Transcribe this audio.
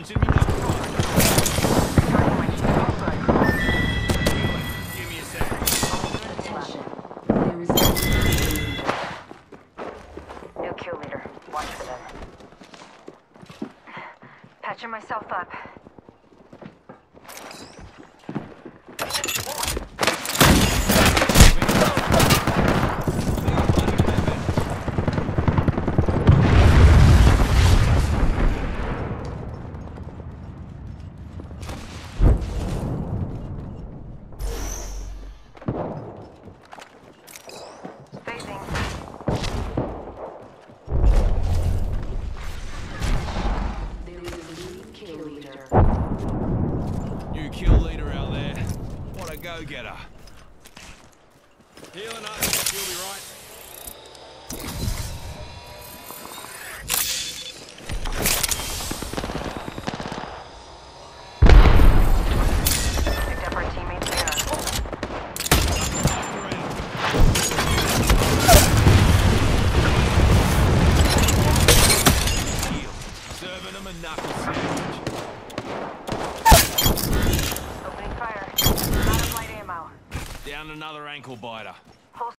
Launching me down the them. Patching myself up. leader. New kill leader out there. What a go-getter. Healing up, you'll be right. knuckles. Down another ankle biter.